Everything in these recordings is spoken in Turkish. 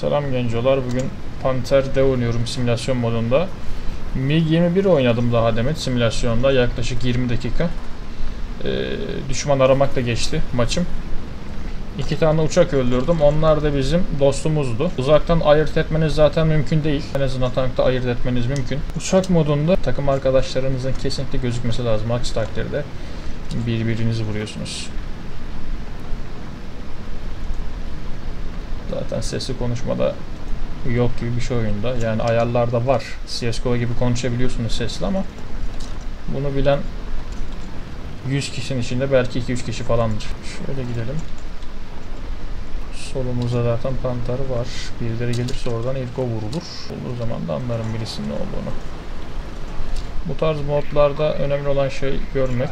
Selam gencolar. Bugün Panther D oynuyorum simülasyon modunda. MiG-21 oynadım daha demet simülasyonda yaklaşık 20 dakika. Ee, düşman aramakla geçti maçım. İki tane uçak öldürdüm. Onlar da bizim dostumuzdu. Uzaktan ayırt etmeniz zaten mümkün değil. En azından tankta ayırt etmeniz mümkün. Uçak modunda takım arkadaşlarınızın kesinlikle gözükmesi lazım. Aksi takdirde birbirinizi vuruyorsunuz. Zaten sesli konuşmada yok gibi bir şey oyunda. Yani ayarlarda var. CSGO gibi konuşabiliyorsunuz sesli ama bunu bilen 100 kişinin içinde belki 2-3 kişi falandır. Şöyle gidelim. Solumuzda zaten panter var. Birileri gelirse oradan ilk o vurulur. O zaman da anlarım birisinin ne olduğunu. Bu tarz modlarda önemli olan şey görmek.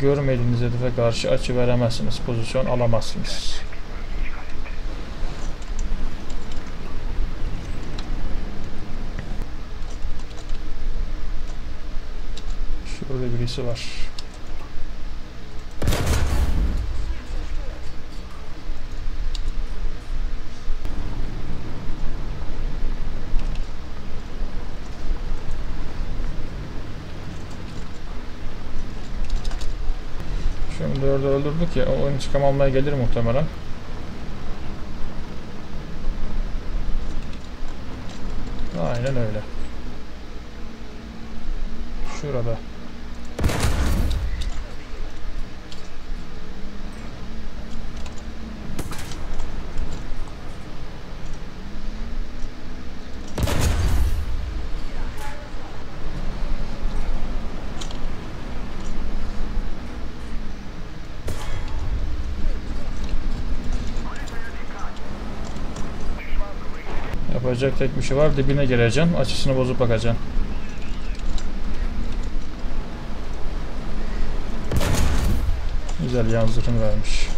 Görmediğiniz hedefe karşı açı veremezsiniz. Pozisyon alamazsınız. Birisi var. Şimdi dördü öldürdük ya, o intikam almaya gelir muhtemelen. Aynen öyle. Şurada. Yapacak tek bir şey var. Dibine gireceksin. Açısını bozup bakacaksın. Güzel yan zırhını vermiş.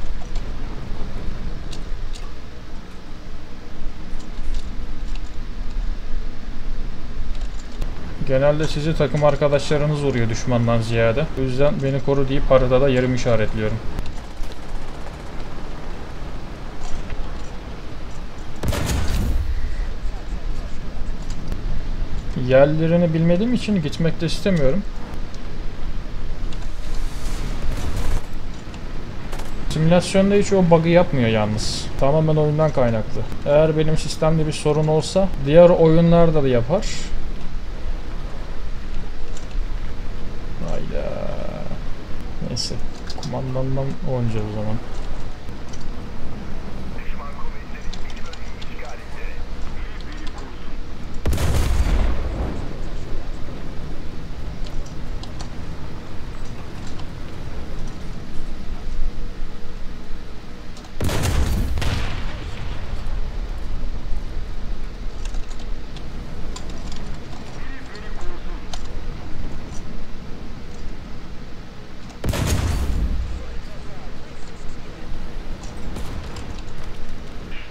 Genelde sizi takım arkadaşlarınız vuruyor düşmandan ziyade. O yüzden beni koru deyip haritada yerimi işaretliyorum. Yerlerini bilmediğim için gitmek de istemiyorum. Simülasyonda hiç o bug'ı yapmıyor yalnız. Tamamen oyundan kaynaklı. Eğer benim sistemde bir sorun olsa diğer oyunlarda da yapar. Hayda. Neyse. Kumandandan oynayacağız o zaman.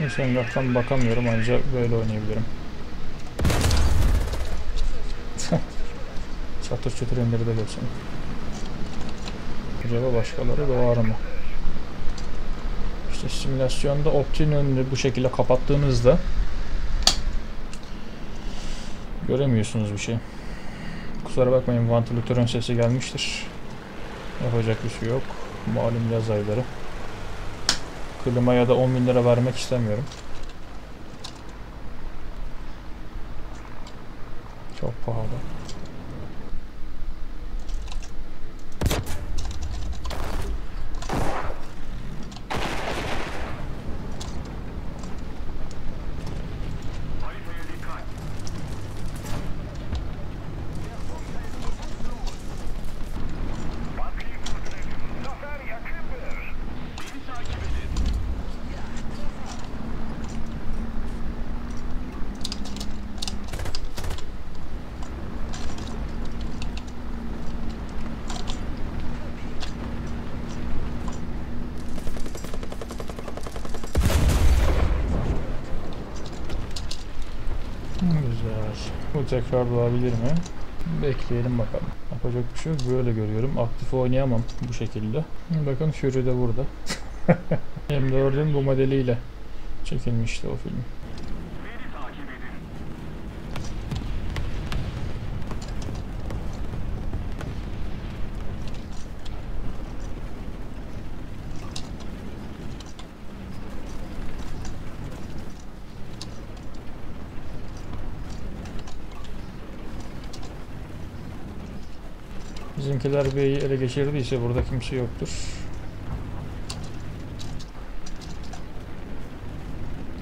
Nişangah'tan bakamıyorum ancak böyle oynayabilirim. çatır çatır indir de görsün. Acaba başkaları doğar mı? İşte simülasyonda optin önünü bu şekilde kapattığınızda göremiyorsunuz bir şey. Kusura bakmayın vantilatörün sesi gelmiştir. Yapacak bir şey yok. Malum yaz ayları. Klimaya da 10 bin lira vermek istemiyorum. Güzel. Bu tekrar doğabilir mi? Bekleyelim bakalım. Yapacak bir şey yok. Böyle görüyorum. Aktif oynayamam bu şekilde. Bakın Fury de burada. M4'ün bu modeliyle çekilmişti o film. Bizimkiler B'yi ele geçirdiyse burada kimse yoktur.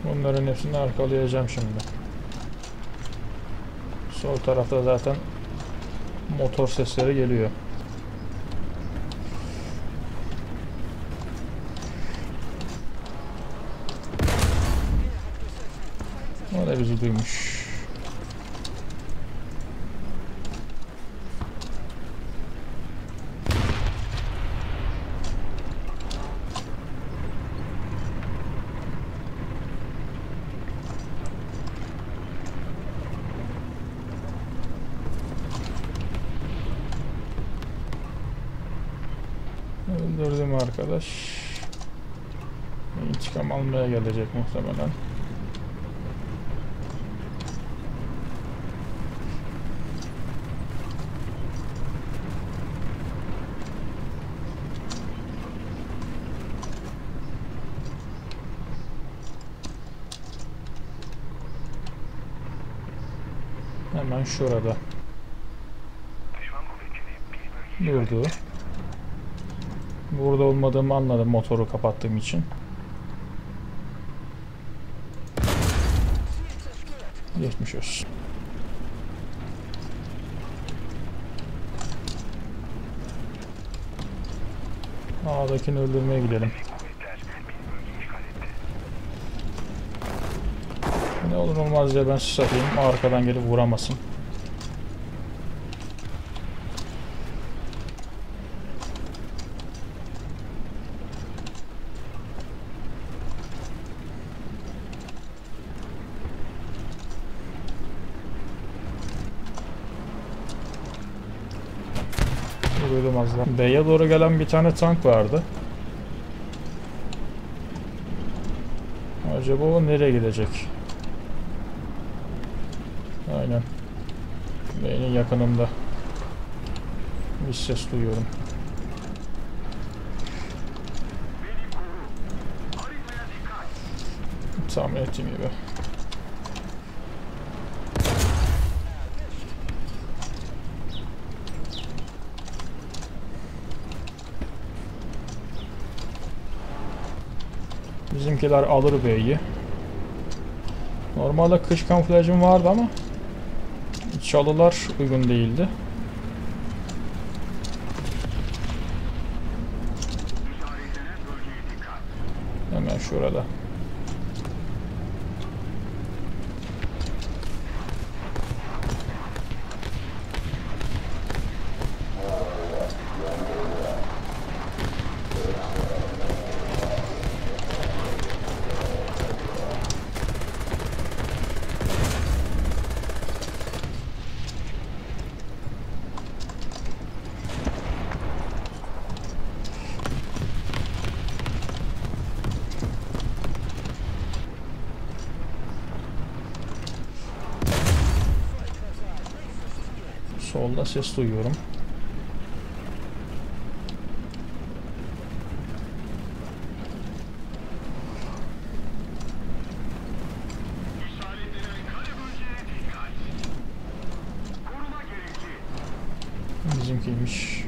Bunların hepsini arkalayacağım şimdi. Sol tarafta zaten motor sesleri geliyor. O da bizi duymuş. Öldürdüm arkadaş. İntikam almaya gelecek muhtemelen. Hemen şurada. Durdu. Burada olmadığımı anladım motoru kapattığım için. Geçmiş olsun. A'dakini öldürmeye gidelim. Ne olur olmaz diye ben atayım. Arkadan gelip vuramasın. Vuruyordum az daha. B'ye doğru gelen bir tane tank vardı. Acaba o nereye gidecek? Aynen. Beynin yakınımda. Bir ses duyuyorum. Tahmin ettiğim gibi. Bizimkiler alır B'yi. Normalde kış kamuflajım vardı ama çalılar uygun değildi. Hemen şurada. Solda ses duyuyorum. Bizimkiymiş.